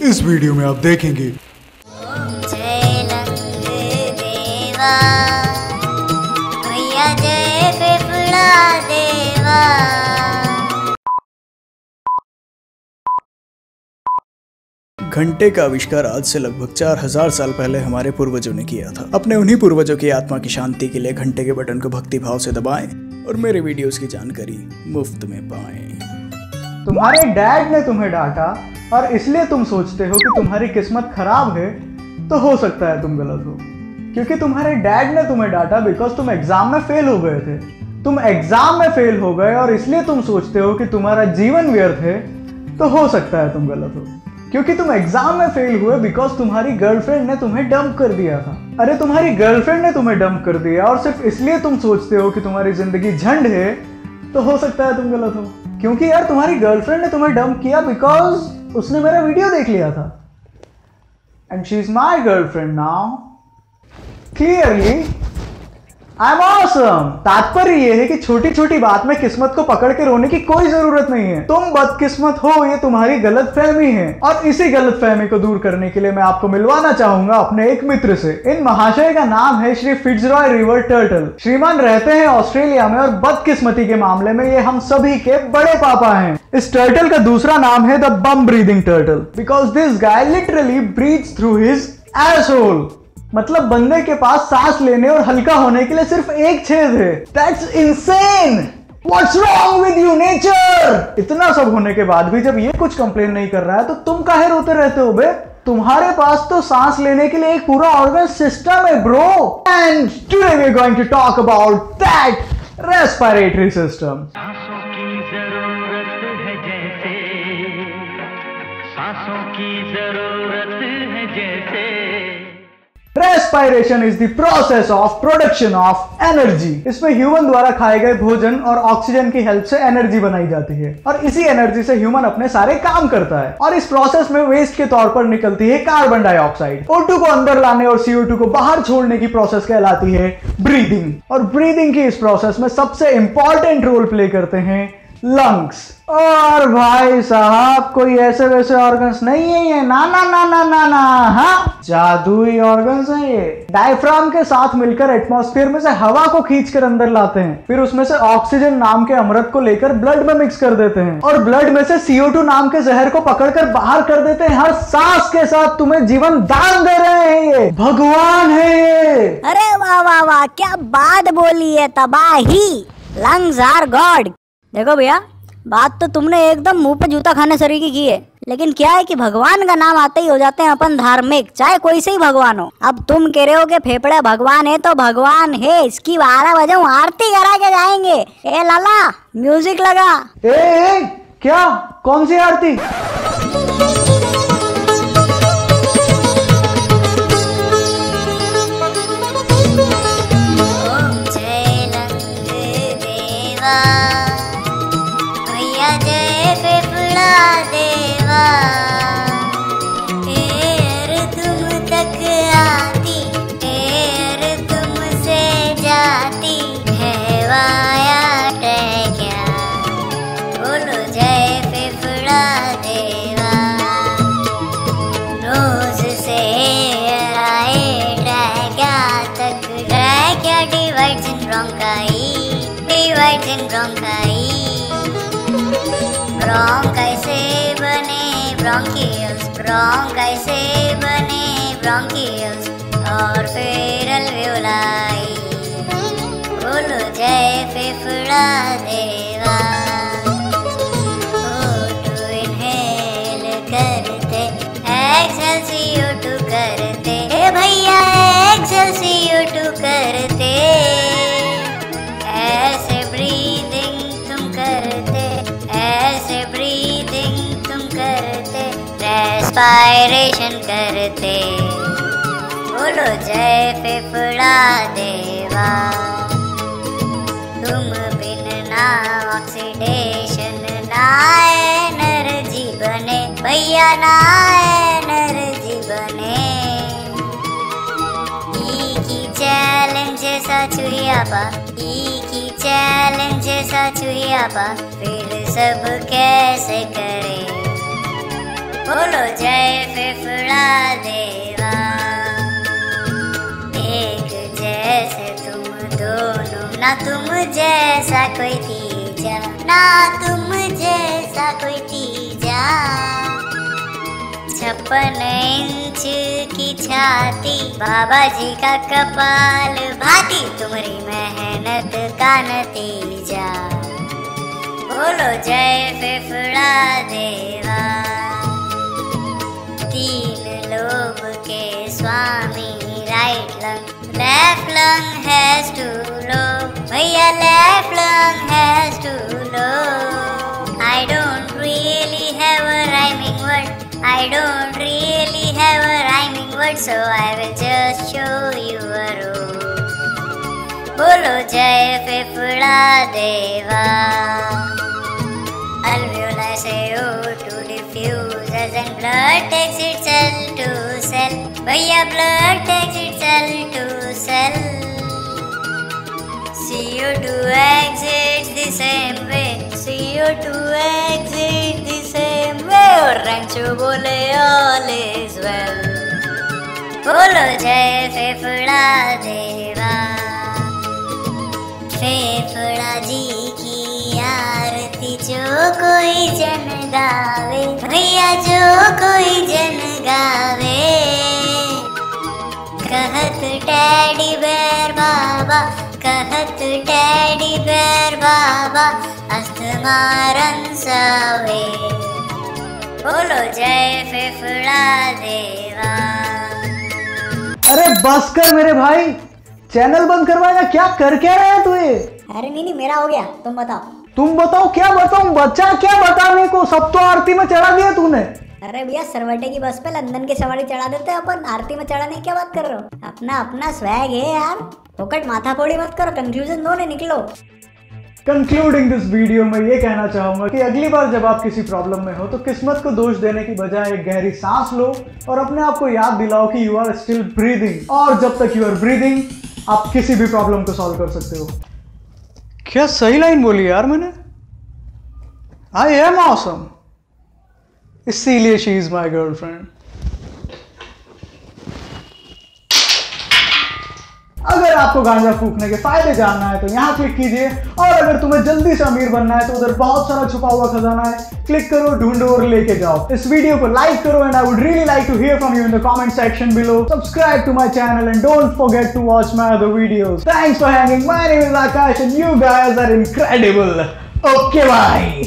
इस वीडियो में आप देखेंगे। घंटे का आविष्कार आज से लगभग चार हज़ार साल पहले हमारे पूर्वजों ने किया था। अपने उन्हीं पूर्वजों की आत्मा की शांति के लिए घंटे के बटन को भक्ति भाव से दबाएँ और मेरे वीडियोस की जानकारी मुफ़्त में पाएँ। तुम्हारे डैड ने तुम्हें डांटा और इसलिए तुम सोचते हो कि तुम्हारी किस्मत खराब है तो हो सकता है तुम गलत हो। क्योंकि तुम्हारे डैड ने तुम्हें डांटा बिकॉज़ तुम एग्ज़ाम में फेल हो गए थे। तुम एग्ज़ाम में फेल हो गए और इसलिए तुम सोचते हो कि तुम्हारा जीवन व्यर्थ है तो हो सकता है तुम गलत हो। क्योंकि तुम एग्ज़ाम में फेल हुए बिकॉज़ तुम्हारी गर्लफ्रेंड ने तुम्हें डंप कर दिया था। अरे, तुम्हारी गर्लफ्रेंड ने तुम्हें डंप कर दिया और सिर्फ़ इसलिए तुम सोचते हो कि तुम्हारी ज़िंदगी झंड है तो हो सकता है तुम गलत हो। क्योंकि यार, तुम्हारी गर्लफ्रेंड ने तुम्हें डंप किया बिकॉज़ उसने मेरा वीडियो देख लिया था। And she is my girlfriend now clearly I am awesome तात्पर्य ये है कि छोटी छोटी बात में किस्मत को पकड़ के रोने की कोई ज़रूरत नहीं है। तुम बदकिस्मत हो, ये तुम्हारी गलत फहमी है। और इसी गलत फहमी को दूर करने के लिए मैं आपको मिलवाना चाहूँगा अपने एक मित्र से। इन महाशय का नाम है श्री फिट्जरॉय रिवर टर्टल श्रीमान रहते हैं ऑस्ट्रेलिया में और बदकिस्मती के मामले में ये हम सभी के बड़े पापा हैं। इस टर्टल का दूसरा नाम है the bum breathing turtle because this guy literally breathe through his asshole मतलब बंदे के पास सांस लेने और हल्का होने के लिए सिर्फ़ एक छेद है। That's insane What's wrong with you, nature? इतना सब होने के बाद भी जब ये कुछ कंप्लेन नहीं कर रहा है तो तुम काहे रोते रहते हो बे? तुम्हारे पास तो सांस लेने के लिए एक पूरा ऑर्गन सिस्टम है bro and today we going to talk about that respiratory system सांसों की ज़रूरत है जैसे। Respiration is the process of production of energy इसमें ह्यूमन द्वारा खाए गए भोजन और ऑक्सीजन की हेल्प से एनर्जी बनाई जाती है। और इसी एनर्जी से ह्यूमन अपने सारे काम करता है। और इस प्रोसेस में वेस्ट के तौर पर निकलती है कार्बन डाइऑक्साइड O2 को अंदर लाने और CO2 को बाहर छोड़ने की प्रोसेस कहलाती है ब्रीदिंग और ब्रीदिंग की इस प्रोसेस में सबसे इंपॉर्टेंट रोल प्ले करते हैं लंग्स और भाई साहब, कोई ऐसे वैसे ऑर्गन्स नहीं है ये। ना ना ना ना ना ना हाँ? जादुई ऑर्गन्स हैं ये। डायफ्राम के साथ मिलकर एटमॉस्फेयर में से हवा को खींच कर अंदर लाते हैं। फिर उसमें से ऑक्सीजन नाम के अमृत को लेकर ब्लड में मिक्स कर देते हैं। और ब्लड में से CO2 नाम के जहर को पकड़कर बाहर कर देते हैं। हर सांस के साथ तुम्हें जीवन दान दे रहे हैं ये। भगवान है ये। अरे वाह वाह वाह, क्या बात बोली है, तबाही। लंग्स आर गॉड देखो भैया बात तो तुमने एकदम मुँह पे जूता खाने शरीर की की है लेकिन क्या है कि भगवान का नाम आते ही हो जाते हैं अपन धार्मिक चाहे कोई से ही भगवान हो। अब तुम कह रहे हो कि फेफड़े भगवान है तो भगवान है इसकी बारह बजे आरती करा के जाएँगे। ए लाला म्यूज़िक लगा। ए, ए क्या? कौन सी आरती? In bronchi divides in bronchi bronch कैसे बने ब्रोंकियल्स ब्रोंक कैसे बने ब्रोंकियल्स और फिर अलवेओलाई बोलो जय फेफड़ा देवा। करते एक्सेल CO2 करते। भैया एक्सेल CO2 करते। रेस्पायरेशन करते। बोलो जय फेफड़ा देवा। तुम बिन ना ऑक्सीडेशन ना एनर्जी बने भैया ना एनर्जी बने ई की चैलेंज सा छुरियापा ई की चैलेंज सा छुरियापा फिर सब कैसे करे? बोलो जय फिफड़ा देवा। एक जैसे तुम दोनों, ना तुम जैसा कोई तीजा, ना तुम जैसा कोई तीजा। छप्पन इंच की छाती बाबा जी का कपाल, भाती तुम्हारी मेहनत का नतीजा। बोलो जय फिफड़ा देवा। long has to know, low. Bhaiya lifelong has to know. I don't really have a rhyming word. I don't really have a rhyming word, so I will just show you a road. Bolo Jai Fefula Deva. Alveoli say O to diffuse as in blood takes itself to cell. Bhaiya blood CO2 exits the same way. CO2 exits the same way. और rancho बोले all is well. बोलो जय फेफड़ा देवा फेफड़ा जी की आरती जो कोई जन गावे भैया जो कोई बाबा अस्तमारन सावे। बोलो जय फेफड़ा देवा। अरे बस कर मेरे भाई। चैनल बंद करवाएगा क्या कर क्या रहा है तू ये? अरे नहीं नहीं मेरा हो गया तुम बताओ। तुम बताओ क्या बताऊँ? बच्चा क्या बताने को? सब तो आरती में चढ़ा दिया तूने। अरे भैया सरवटे की बस पे लंदन की सवारी चढ़ा देते हैं अपन। आरती में चढ़ाने की क्या बात कर रहे हो? अपना अपना स्वैग है यार। फोकट माथा फोड़ी मत करो कंफ्यूजन दो ने निकलो। कंक्लूडिंग दिस वीडियो में ये कहना चाहूँगा कि अगली बार जब आप किसी प्रॉब्लम में हो तो किस्मत को दोष देने की बजाय एक गहरी सांस लो और अपने आप को याद दिलाओ कि यू आर स्टिल ब्रीदिंग और जब तक यू आर ब्रीदिंग आप किसी भी प्रॉब्लम को सॉल्व कर सकते हो। क्या सही लाइन बोली यार मैंने? आई एम ऑसम इसीलिए शी इज़ माई गर्लफ्रेंड अगर आपको गांजा फूकने के फ़ायदे जानना है तो यहाँ क्लिक कीजिए। और अगर तुम्हें जल्दी से अमीर बनना है तो उधर बहुत सारा छुपा हुआ खजाना है। क्लिक करो, ढूंढो और लेके जाओ। इस वीडियो को लाइक करो and I would really like to hear from you in the comment section below subscribe to my channel and don't forget to watch my other videos thanks for hanging my name is Aakash and you guys are incredible okay bye